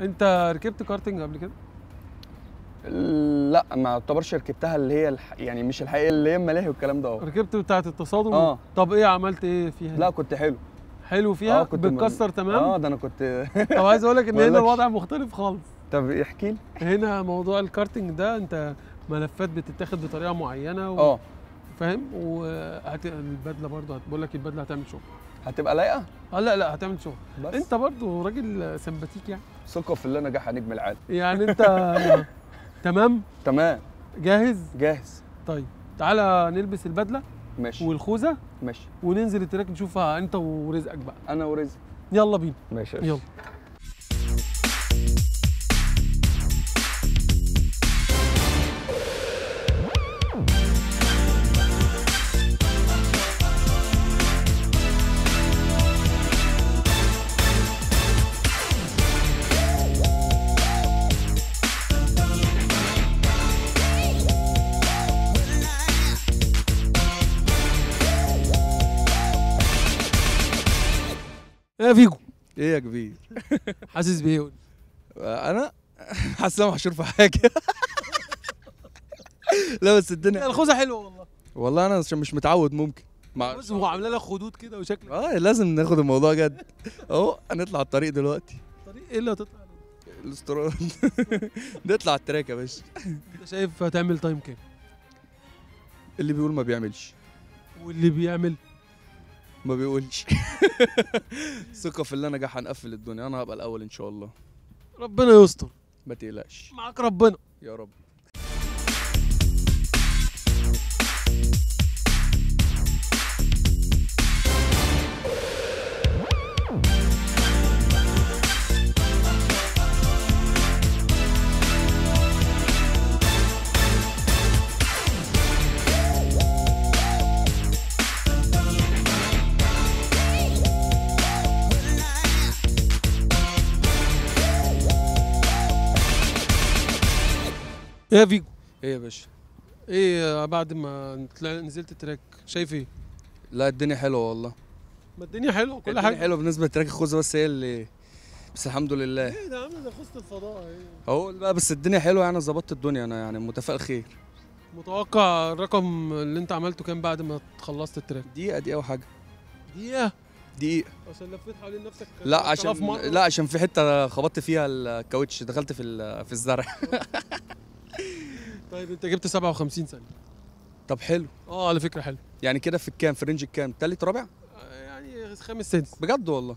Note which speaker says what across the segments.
Speaker 1: انت ركبت كارتنج قبل كده؟
Speaker 2: لا ما اعتبرش ركبتها اللي هي الح... يعني مش الحقيقة اللي هي الملاهي والكلام ده.
Speaker 1: ركبت بتاعة التصادم؟
Speaker 2: آه.
Speaker 1: طب إيه عملت إيه فيها؟
Speaker 2: لا كنت حلو.
Speaker 1: حلو فيها؟
Speaker 2: آه كنت م-
Speaker 1: بتكسر تمام؟
Speaker 2: آه ده أنا كنت
Speaker 1: طب عايز أقول لك ان هنا. الوضع مختلف خالص.
Speaker 2: طب احكي لي.
Speaker 1: هنا موضوع الكارتنج ده انت ملفات بتتاخد بطريقة معينة و...
Speaker 2: آه.
Speaker 1: فاهم؟ وهت... البدلة برضه هت- بقول لك البدلة هتعمل شغل.
Speaker 2: هتبقى لايقة؟
Speaker 1: آه لا لا هتعمل شغل.
Speaker 2: بس.
Speaker 1: انت برضه راجل سمباتيك يعني.
Speaker 2: ثقة في اللي نجح نجم العالم.
Speaker 1: يعني أنت تمام؟
Speaker 2: تمام.
Speaker 1: جاهز؟
Speaker 2: جاهز.
Speaker 1: طيب تعالى نلبس البدلة
Speaker 2: ماشي.
Speaker 1: والخوذة
Speaker 2: ماشي.
Speaker 1: وننزل التراك نشوفها أنت ورزقك بقى.
Speaker 2: أنا ورزق
Speaker 1: يلا بينا.
Speaker 2: ماشي
Speaker 1: يلا. يا فيجو.
Speaker 3: إيه يا كبير؟
Speaker 1: حاسس بإيه؟
Speaker 3: أنا حاسس أنا محشور في حاجة. لا بس الدنيا
Speaker 1: الخوذة حلوة والله.
Speaker 3: والله أنا عشان مش متعود ممكن. مع
Speaker 1: بص هو عاملة لك خدود كده وشكلك.
Speaker 3: آه لازم ناخد الموضوع جد. أهو هنطلع الطريق دلوقتي.
Speaker 1: طريق إيه اللي هتطلع؟
Speaker 3: الاستراد نطلع ال track يا باشا.
Speaker 1: أنت شايف هتعمل time كام؟
Speaker 3: اللي بيقول ما بيعملش.
Speaker 1: واللي بيعمل
Speaker 3: ما بيقولش. ثقة في اللي نجح هنقفل الدنيا. أنا هبقى الأول إن شاء الله.
Speaker 1: ربنا يستر.
Speaker 3: ما تقلقش.
Speaker 1: معاك ربنا.
Speaker 3: يا رب.
Speaker 1: يا فيجو؟
Speaker 3: إيه يا باشا؟
Speaker 1: إيه بعد ما طلع- نزلت ال track شايف إيه؟
Speaker 3: لا الدنيا حلوة والله.
Speaker 1: ما الدنيا حلوة كل
Speaker 3: الدنيا
Speaker 1: حاجة.
Speaker 3: حلوة بالنسبة ل track الخوذة بس هي اللي بس الحمد لله.
Speaker 1: إيه ده عامل ده خوذة الفضاء إيه
Speaker 3: اهو بقى بس الدنيا حلوة يعني ظبطت الدنيا. أنا يعني متفائل خير.
Speaker 1: متوقع الرقم اللي انت عملته كام بعد ما خلصت ال track؟
Speaker 3: دقيقة دقيقة وحاجة.
Speaker 1: دقيقة؟
Speaker 3: دقيقة.
Speaker 1: عشان لفيت حوالين نفسك
Speaker 3: لا
Speaker 1: 3000
Speaker 3: عشان. لا عشان في حتة خبطت فيها الكاوتش دخلت في ال- في الزرع.
Speaker 1: طيب انت جبت 57 ثانية.
Speaker 3: طب حلو.
Speaker 1: آه على فكرة حلو.
Speaker 3: يعني كده في الكام؟ في range الكام؟ تالت رابع؟
Speaker 1: آه، يعني خامس سادس.
Speaker 3: بجد والله.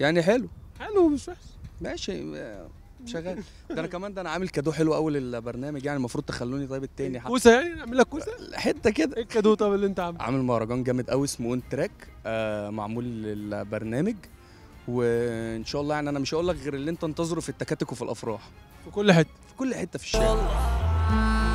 Speaker 3: يعني حلو.
Speaker 1: حلو مش وحش.
Speaker 3: ماشي آه، شغال. ده أنا كمان ده أنا عامل cadeau حلو قوي للبرنامج يعني المفروض تخلوني طيب التاني
Speaker 1: كوسة يعني؟ نعمل لك كوسة؟
Speaker 3: حتة كده.
Speaker 1: إيه ال cadeau طب اللي انت عامله؟
Speaker 3: عامل مهرجان جامد قوي اسمه On Track. آه معمول للبرنامج. وإن شاء الله يعني أنا مش هقول لك غير اللي أنت انتظره في التكاتك وفي الأفراح.
Speaker 1: في كل حتة.
Speaker 3: في كل حتة في الشارع. Bye.